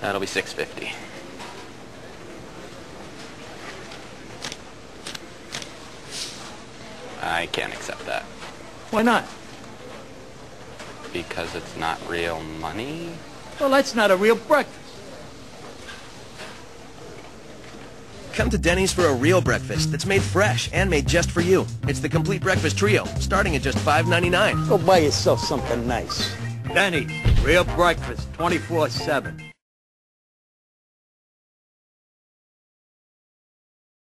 That'll be 650. I can't accept that Why not? because it's not real money. Well, that's not a real breakfast. Come to Denny's for a real breakfast that's made fresh and made just for you. It's the complete breakfast trio, starting at just $5.99. Go buy yourself something nice. Denny's, real breakfast, 24-7.